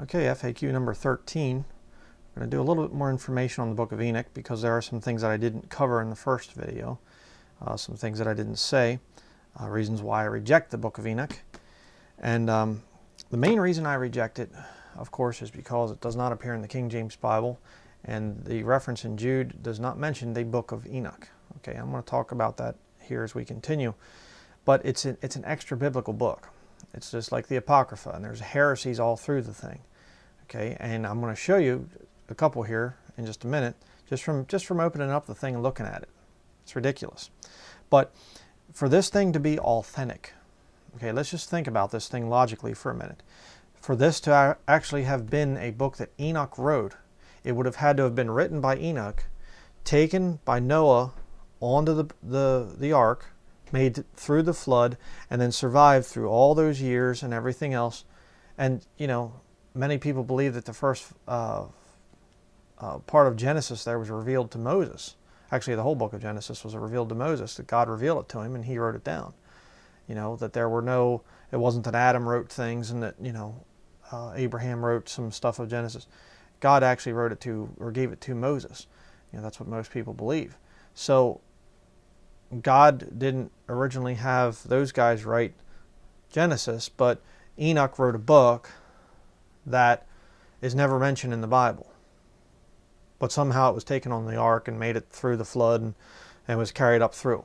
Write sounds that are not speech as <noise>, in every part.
Okay, FAQ number 13. I'm going to do a little bit more information on the book of Enoch because there are some things that I didn't cover in the first video, uh, some things that I didn't say, uh, reasons why I reject the book of Enoch. And um, the main reason I reject it, of course, is because it does not appear in the King James Bible and the reference in Jude does not mention the book of Enoch. Okay, I'm going to talk about that here as we continue. But it's an, it's an extra biblical book. It's just like the Apocrypha, and there's heresies all through the thing. Okay, and I'm going to show you a couple here in just a minute, just from just from opening up the thing and looking at it. It's ridiculous. But for this thing to be authentic, okay, let's just think about this thing logically for a minute. For this to actually have been a book that Enoch wrote, it would have had to have been written by Enoch, taken by Noah onto the, the, the ark, made through the flood, and then survived through all those years and everything else. And, you know, many people believe that the first uh, uh, part of Genesis there was revealed to Moses. Actually, the whole book of Genesis was revealed to Moses, that God revealed it to him and he wrote it down. You know, that there were no, it wasn't that Adam wrote things and that, you know, uh, Abraham wrote some stuff of Genesis. God actually wrote it to or gave it to Moses. You know, that's what most people believe. So God didn't originally have those guys write Genesis, but Enoch wrote a book that is never mentioned in the Bible. But somehow it was taken on the ark and made it through the flood and, and was carried up through.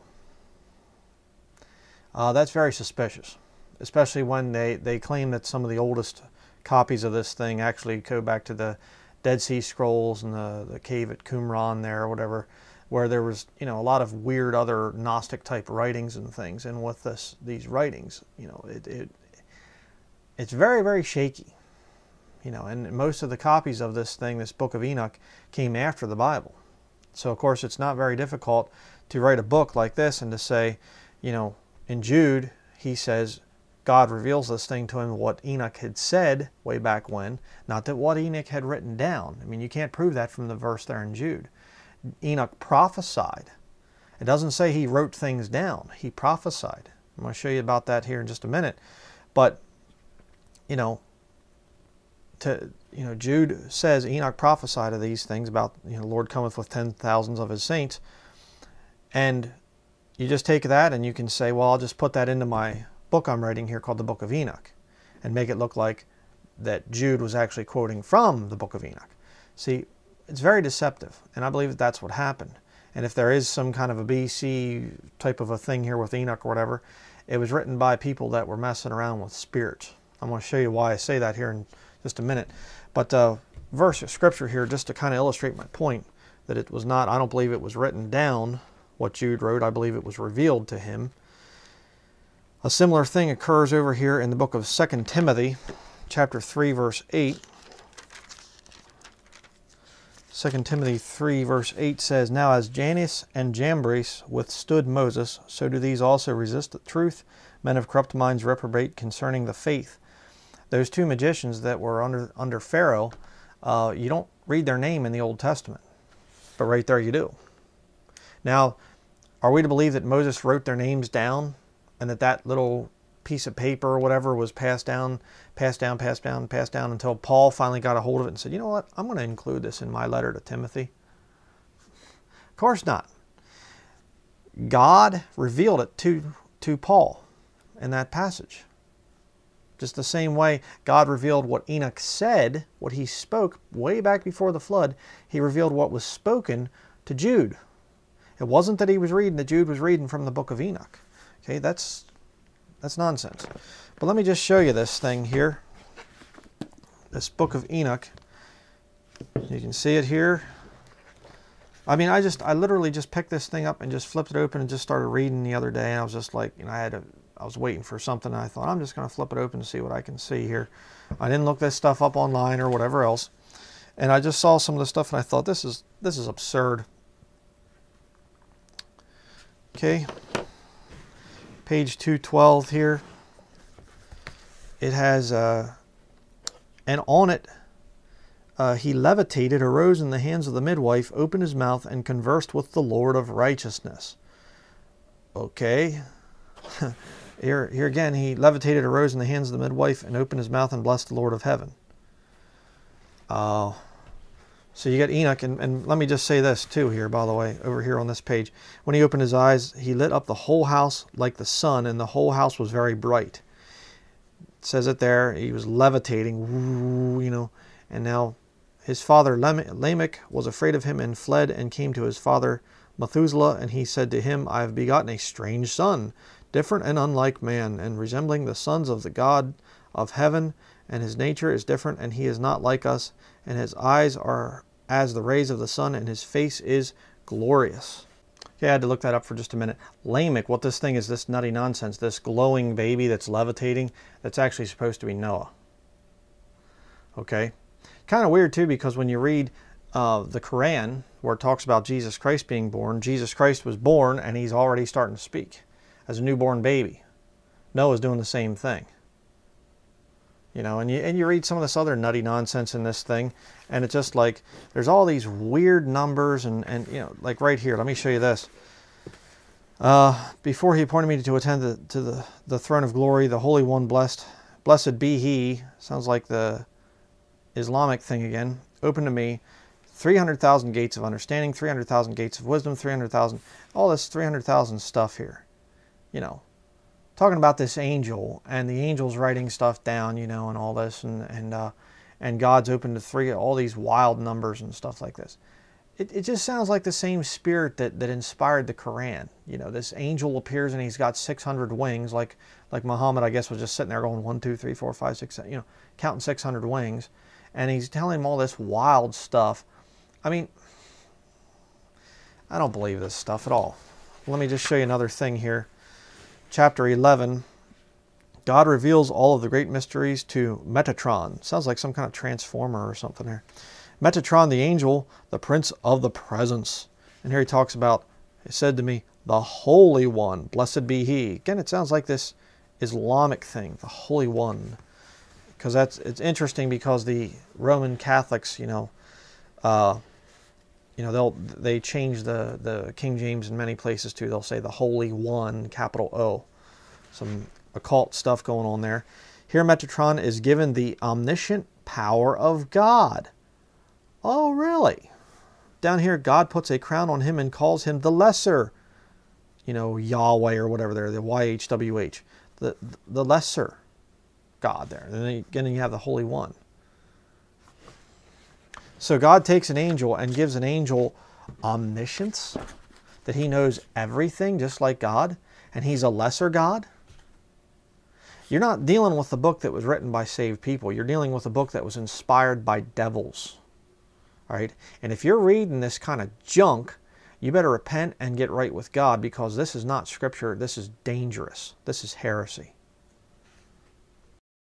Uh, that's very suspicious, especially when they, they claim that some of the oldest copies of this thing actually go back to the Dead Sea Scrolls and the, the cave at Qumran there or whatever, where there was, you know, a lot of weird other Gnostic type writings and things. And with this, these writings, you know, it, it it's very, very shaky. You know, and most of the copies of this thing, this book of Enoch, came after the Bible. So, of course, it's not very difficult to write a book like this and to say, you know, in Jude, he says, God reveals this thing to him, what Enoch had said way back when, not that what Enoch had written down. I mean, you can't prove that from the verse there in Jude. Enoch prophesied. It doesn't say he wrote things down, he prophesied. I'm going to show you about that here in just a minute. But, you know, to you know, Jude says Enoch prophesied of these things about you know, Lord cometh with ten thousands of his saints, and you just take that and you can say, well, I'll just put that into my book I'm writing here called the Book of Enoch and make it look like that Jude was actually quoting from the Book of Enoch. See, it's very deceptive, and I believe that that's what happened. And if there is some kind of a BC type of a thing here with Enoch or whatever, it was written by people that were messing around with spirits. I'm going to show you why I say that here in just a minute. But uh, verse of scripture here, just to kind of illustrate my point, that it was not, I don't believe it was written down, what Jude wrote. I believe it was revealed to him. A similar thing occurs over here in the book of 2 Timothy, chapter 3, verse 8. 2 Timothy 3, verse 8 says, Now as Jannes and Jambres withstood Moses, so do these also resist the truth. Men of corrupt minds reprobate concerning the faith. Those two magicians that were under, under Pharaoh, uh, you don't read their name in the Old Testament, but right there you do. Now, are we to believe that Moses wrote their names down and that that little piece of paper or whatever was passed down, passed down, passed down, passed down until Paul finally got a hold of it and said, you know what, I'm going to include this in my letter to Timothy. Of course not. God revealed it to, to Paul in that passage. Just the same way God revealed what Enoch said, what he spoke way back before the flood, he revealed what was spoken to Jude. It wasn't that he was reading, that Jude was reading from the book of Enoch. Okay, that's that's nonsense. But let me just show you this thing here. This book of Enoch. You can see it here. I mean, I just, I literally just picked this thing up and just flipped it open and just started reading the other day. And I was just like, you know, I had to, I was waiting for something. And I thought, I'm just going to flip it open to see what I can see here. I didn't look this stuff up online or whatever else. And I just saw some of the stuff and I thought, this is, this is absurd. Okay page 212 here, it has, uh, and on it, uh, he levitated, arose in the hands of the midwife, opened his mouth, and conversed with the Lord of righteousness. Okay. <laughs> here, here again, he levitated, arose in the hands of the midwife, and opened his mouth and blessed the Lord of heaven. Uh, so you get Enoch, and, and let me just say this too here, by the way, over here on this page. When he opened his eyes, he lit up the whole house like the sun, and the whole house was very bright. It says it there. He was levitating, you know, and now his father Lamech was afraid of him and fled and came to his father Methuselah, and he said to him, I have begotten a strange son, different and unlike man, and resembling the sons of the God of heaven, and his nature is different, and he is not like us, and his eyes are as the rays of the sun, and his face is glorious. Okay, I had to look that up for just a minute. Lamech, what this thing is, this nutty nonsense, this glowing baby that's levitating, that's actually supposed to be Noah. Okay? Kind of weird, too, because when you read uh, the Quran, where it talks about Jesus Christ being born, Jesus Christ was born and he's already starting to speak as a newborn baby. Noah's doing the same thing. You know, and you, and you read some of this other nutty nonsense in this thing, and it's just like there's all these weird numbers and and you know like right here let me show you this. Uh, before he appointed me to attend the, to the, the throne of glory the holy one blessed blessed be he sounds like the islamic thing again open to me 300,000 gates of understanding 300,000 gates of wisdom 300,000 all this 300,000 stuff here you know talking about this angel and the angel's writing stuff down you know and all this and and uh, and God's open to three, all these wild numbers and stuff like this. It, it just sounds like the same spirit that, that inspired the Quran. You know, this angel appears and he's got 600 wings, like like Muhammad, I guess, was just sitting there going one, two, three, four, five, six, you know, counting 600 wings. And he's telling him all this wild stuff. I mean, I don't believe this stuff at all. Let me just show you another thing here. Chapter 11, God reveals all of the great mysteries to Metatron. Sounds like some kind of transformer or something there. Metatron, the angel, the prince of the presence. And here he talks about, he said to me, the Holy One, blessed be he. Again, it sounds like this Islamic thing, the Holy One. Because that's it's interesting because the Roman Catholics, you know, uh, you know, they'll they change the the King James in many places too. They'll say the Holy One, capital O. Some occult stuff going on there. Here, Metatron is given the omniscient power of God. Oh, really? Down here, God puts a crown on him and calls him the lesser, you know, Yahweh or whatever there, the YHWH, the, the lesser God there. And then again, you have the Holy One. So God takes an angel and gives an angel omniscience, that he knows everything just like God, and he's a lesser God. You're not dealing with a book that was written by saved people. You're dealing with a book that was inspired by devils. All right? And if you're reading this kind of junk, you better repent and get right with God because this is not scripture. This is dangerous. This is heresy.